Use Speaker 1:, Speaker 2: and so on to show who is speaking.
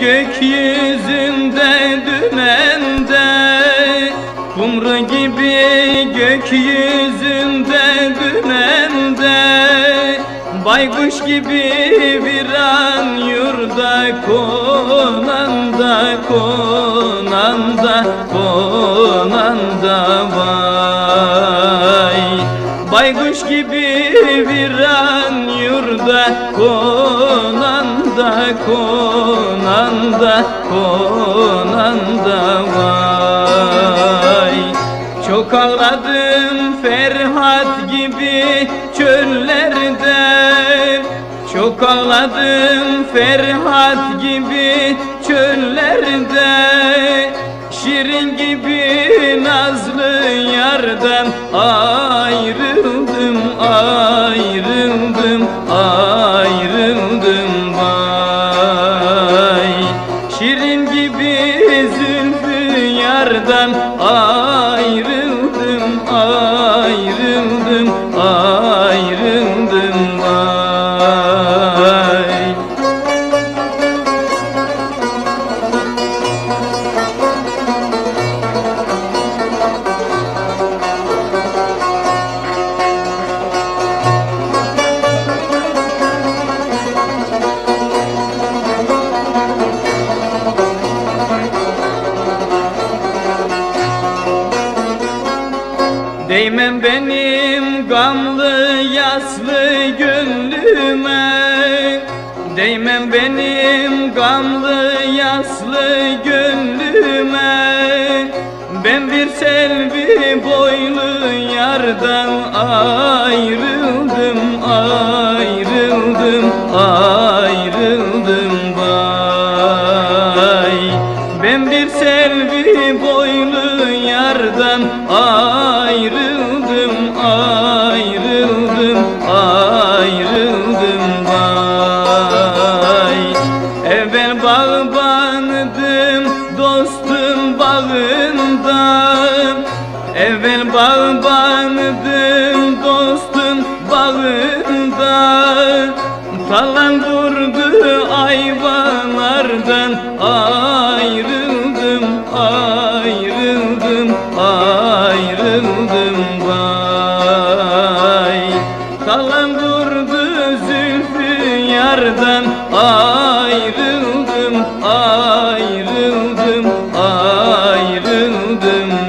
Speaker 1: gökyüzünde dümende. Kumru gibi gökyüzünde dümende. Baykuş gibi bir an yurda konanda konanda konanda vay. Baykuş gibi bir an yurda konanda konanda konanda vay. Çok ağladım Ferhat gibi çöllerde. Çok ağladım Ferhat gibi çöllerde. Şirin gibi ayrıldım Değmem benim gamlı yaslı gönlüme. Değmem benim gamlı yaslı gönlüme. Ben bir selvi boylu yardan ayrıldım ayrıldım ayrıldım vay. Ben bir selvi boylu yardan ayrıldım bağında Evvel bağbandım dostum bağında Talan vurdu ayvalardan ayrıldım ayrıldım ayrıldım vay. Talan vurdu zülfü yardan ayrıldım ayrıldım ayrıldım